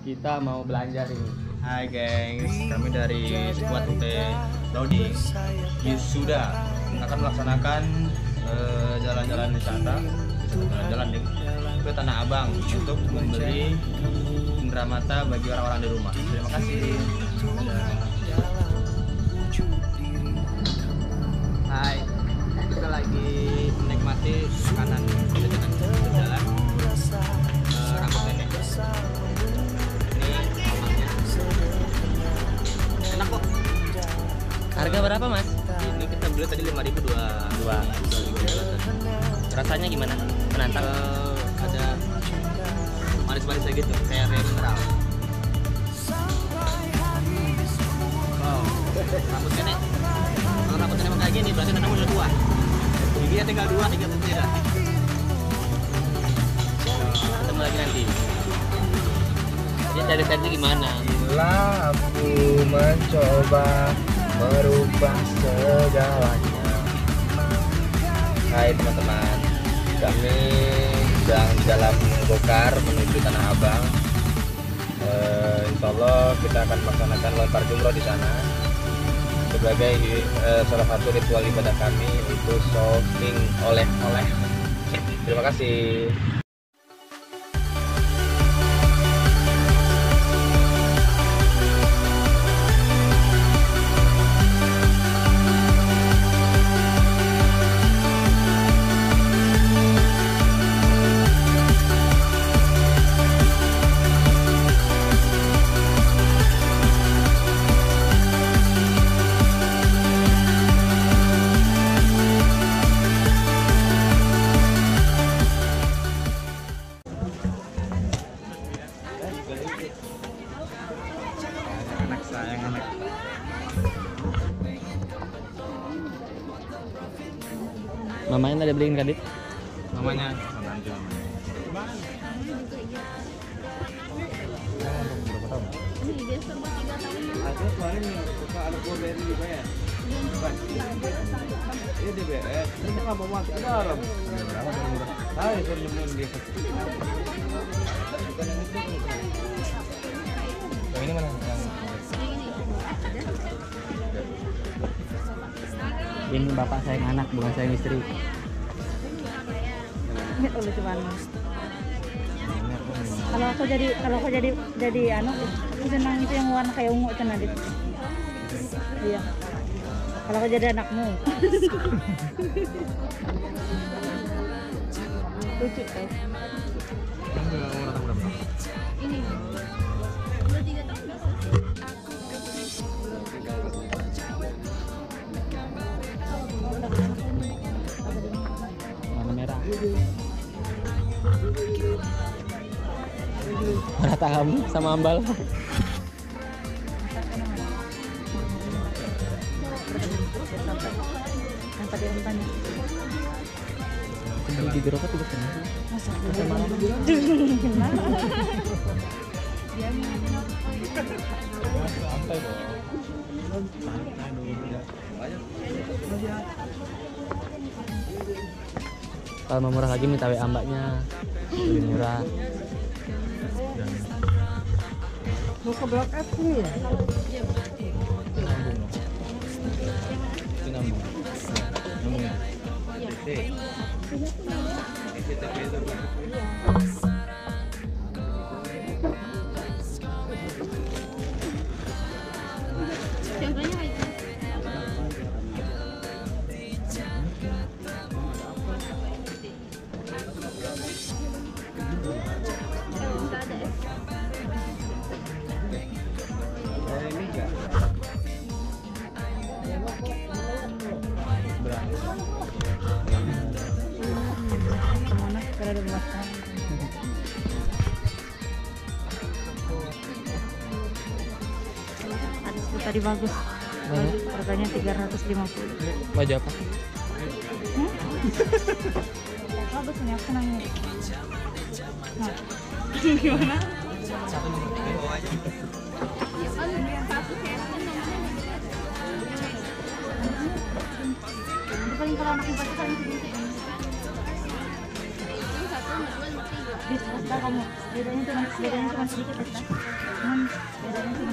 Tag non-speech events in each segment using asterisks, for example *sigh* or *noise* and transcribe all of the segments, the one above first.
kita mau belanja ini. Hai gengs, kami dari Squad UT Lodi Yusuda akan melaksanakan eh, jalan-jalan wisata jalan-jalan ke Tanah Abang untuk membeli indera mata bagi orang-orang di rumah. Terima kasih. Hai, kita lagi menikmati makanan tinggal dua, tiga puluh dah. Ketemu lagi nanti. Jadi dari tadi gimana? Bila aku mencoba merubah segalanya. Hai teman-teman, kami sedang dalam gokar menuju Tanah Abang. Eh, insya Allah kita akan melaksanakan lempar jumroh di sana sebagai eh, salah satu ritual ibadah kami itu shopping oleh-oleh. Terima kasih. Aku kemarin suka ada blueberry juga ya. Iya DBS, ini nggak mau masuk ke dalam. Tahu itu nemuin dia. Yang ini mana? Yang Ini bapak sayang anak, bukan sayang istri. Oh, lucu banget. Kalau aku jadi kalau aku jadi jadi anu aku senang itu yang warna kayak ungu cina dit. Iya. Kalau jadi anakmu. lucu kan? Warna merah. Rata kamu sama ambal. Tanya. Di gerobak juga pernah. Masa? Kalau mau murah lagi minta WA mbaknya. Lebih murah. Mau ke blok F nih ya? Mana tadi bagus. Bagus. Harganya 350. Baju apa? Hmm? bagus ini aku nanya. Nah. *laughs* Gimana? paling kalau anak itu. paling kamu bedanya cuma bedanya cuma sedikit bedanya cuma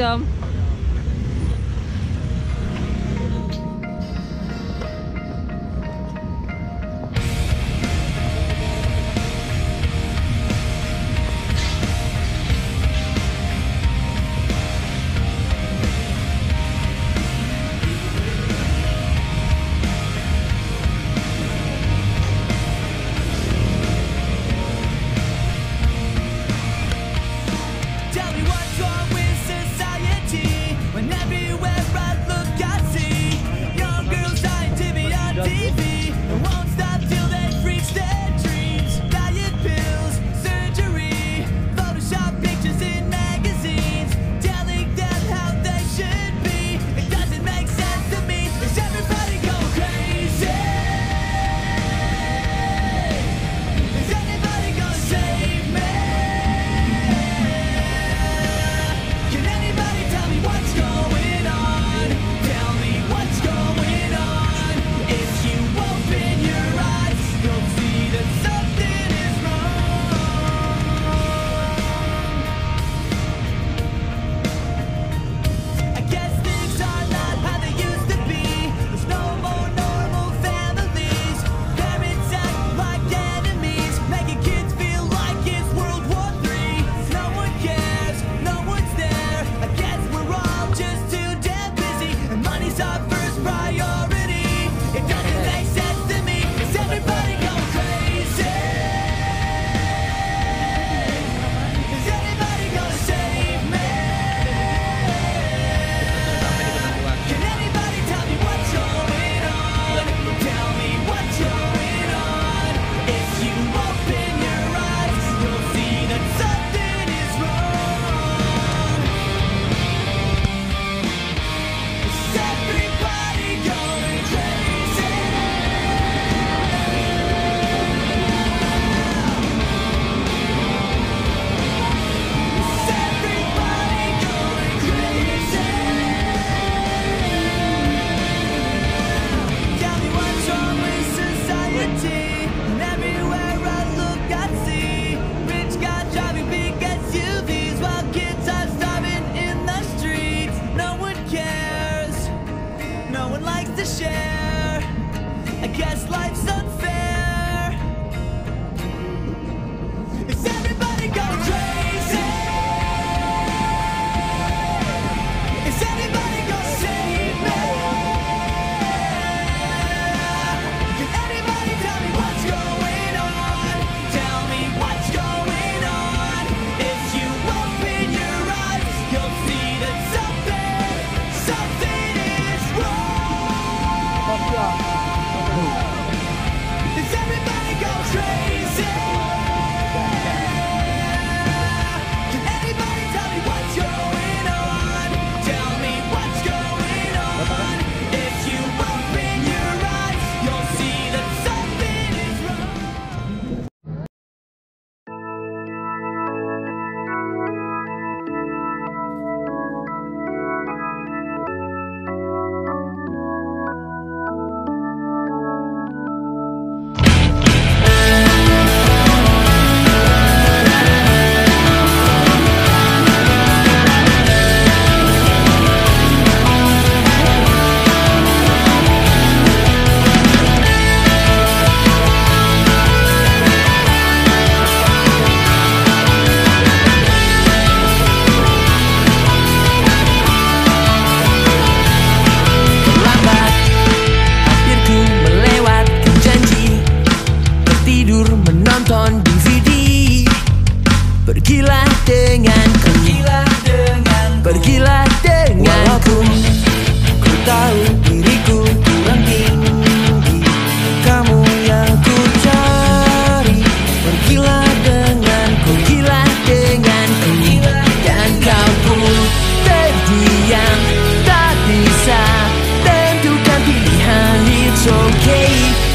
um,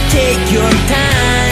Take your time.